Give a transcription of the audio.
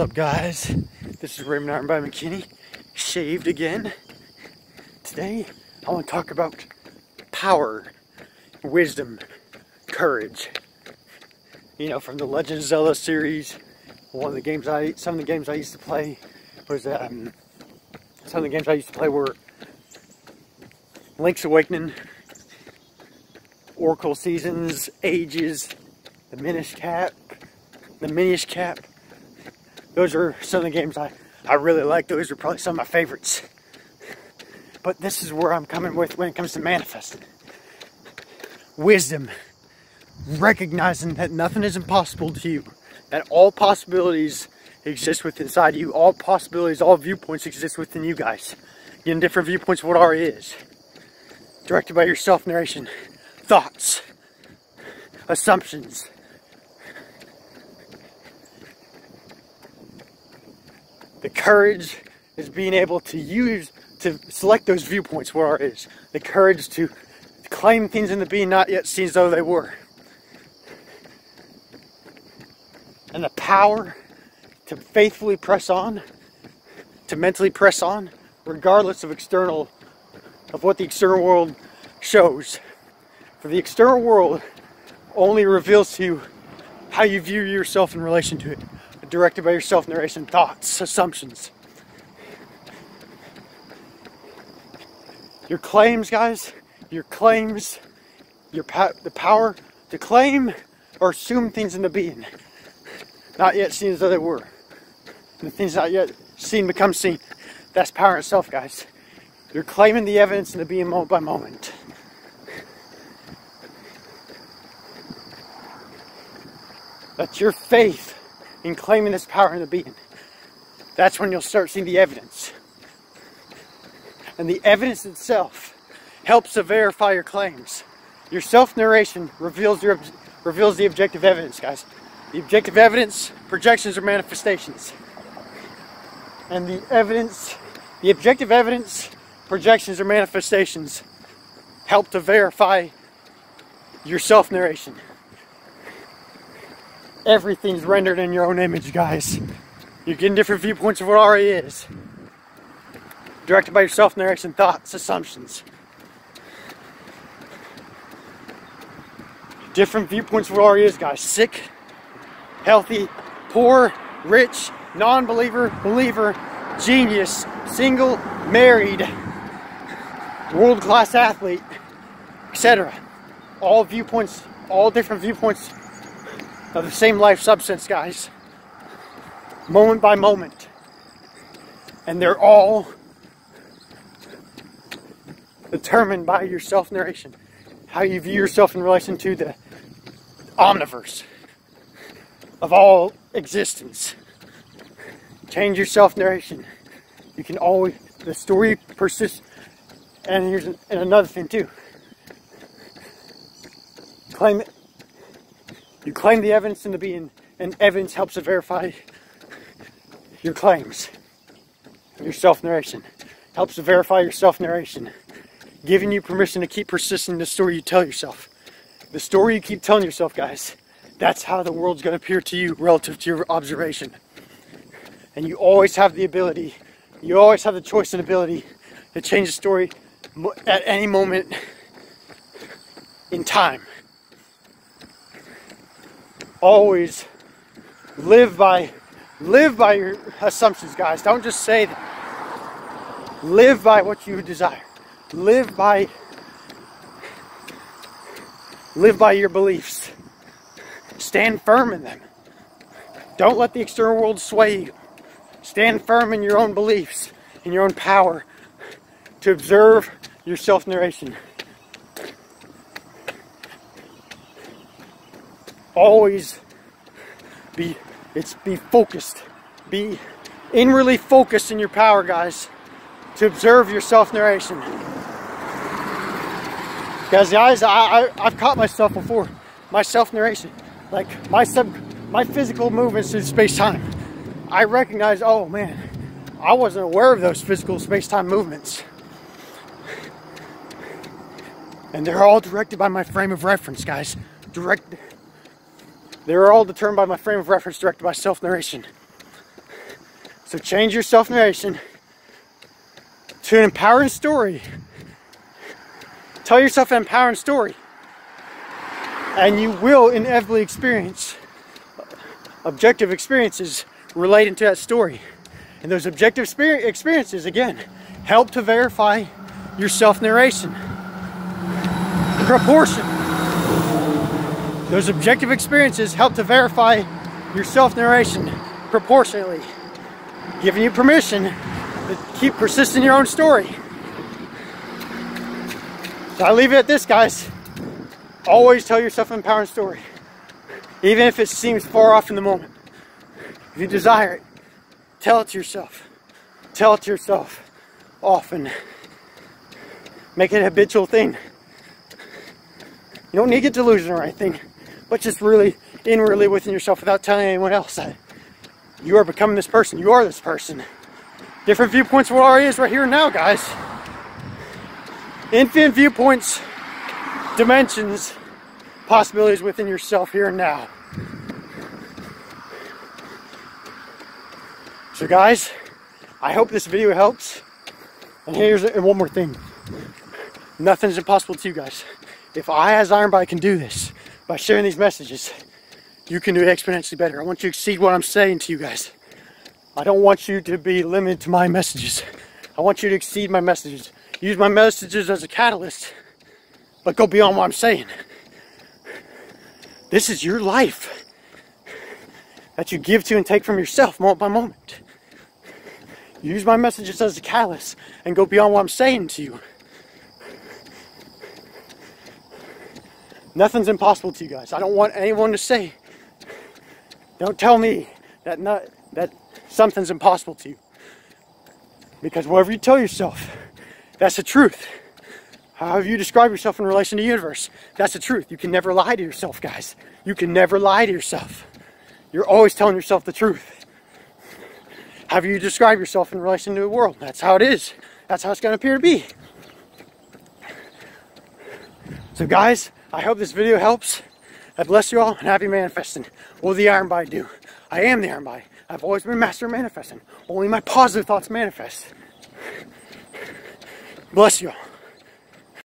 up, guys? This is Raymond Ironbody McKinney, shaved again. Today, I want to talk about power, wisdom, courage. You know, from the Legend of Zelda series, one of the games I, some of the games I used to play was, um, some of the games I used to play were Link's Awakening, Oracle Seasons, Ages, the Minish Cap, the Minish Cap, those are some of the games I, I really like. Those are probably some of my favorites. But this is where I'm coming with when it comes to manifesting. Wisdom. Recognizing that nothing is impossible to you. That all possibilities exist within inside you. All possibilities, all viewpoints exist within you guys. Getting different viewpoints of what already is. Directed by your self-narration. Thoughts. Assumptions The courage is being able to use, to select those viewpoints where it is. The courage to claim things in the being not yet seen as though they were. And the power to faithfully press on, to mentally press on, regardless of external, of what the external world shows. For the external world only reveals to you how you view yourself in relation to it directed by your self-narration, thoughts, assumptions. Your claims, guys, your claims, your the power to claim or assume things into being, not yet seen as though they were. And the things not yet seen become seen. That's power itself, guys. You're claiming the evidence into being moment by moment. That's your faith in claiming this power in the being. That's when you'll start seeing the evidence. And the evidence itself helps to verify your claims. Your self-narration reveals your reveals the objective evidence, guys. The objective evidence, projections or manifestations. And the evidence, the objective evidence, projections or manifestations help to verify your self-narration everything's rendered in your own image, guys. You're getting different viewpoints of what already is. Directed by yourself, narration, thoughts, assumptions. Different viewpoints of what already is, guys. Sick, healthy, poor, rich, non-believer, believer, genius, single, married, world-class athlete, etc. All viewpoints, all different viewpoints of the same life substance, guys. Moment by moment. And they're all determined by your self narration. How you view yourself in relation to the omniverse of all existence. Change your self narration. You can always, the story persists. And here's an, and another thing, too. Claim it you claim the evidence in the being, and evidence helps to verify your claims. Your self narration helps to verify your self narration, giving you permission to keep persisting in the story you tell yourself. The story you keep telling yourself, guys, that's how the world's going to appear to you relative to your observation. And you always have the ability, you always have the choice and ability to change the story at any moment in time always live by live by your assumptions, guys. Don't just say that. Live by what you desire. Live by live by your beliefs. Stand firm in them. Don't let the external world sway you. Stand firm in your own beliefs, in your own power to observe your self-narration. Always be it's be focused. Be inwardly focused in your power guys to observe your self-narration guys guys I, I i've caught myself before my self-narration like my sub my physical movements in space-time. I recognize oh man i wasn't aware of those physical space-time movements. And they're all directed by my frame of reference guys. Direct they are all determined by my frame of reference directed by self-narration. So change your self-narration to an empowering story. Tell yourself an empowering story. And you will inevitably experience objective experiences relating to that story. And those objective experiences, again, help to verify your self-narration. Proportion. Those objective experiences help to verify your self-narration proportionately, giving you permission to keep persisting your own story. So I leave it at this, guys. Always tell yourself an empowering story, even if it seems far off in the moment. If you desire it, tell it to yourself. Tell it to yourself often. Make it a habitual thing. You don't need to get delusional or anything, but just really inwardly within yourself without telling anyone else that you are becoming this person. You are this person. Different viewpoints of what already is right here and now, guys. Infinite viewpoints, dimensions, possibilities within yourself here and now. So guys, I hope this video helps. And here's and one more thing. Nothing's impossible to you guys. If I as Iron Ironbody can do this by sharing these messages, you can do exponentially better. I want you to exceed what I'm saying to you guys. I don't want you to be limited to my messages. I want you to exceed my messages. Use my messages as a catalyst, but go beyond what I'm saying. This is your life that you give to and take from yourself moment by moment. Use my messages as a catalyst and go beyond what I'm saying to you. Nothing's impossible to you guys. I don't want anyone to say, don't tell me that not, that something's impossible to you. Because whatever you tell yourself, that's the truth. However you describe yourself in relation to the universe, that's the truth. You can never lie to yourself, guys. You can never lie to yourself. You're always telling yourself the truth. How you describe yourself in relation to the world. That's how it is. That's how it's going to appear to be. So guys, I hope this video helps. I bless you all and happy manifesting. Will the Ironbody do? I am the Ironbody. I've always been master manifesting. Only my positive thoughts manifest. Bless you all.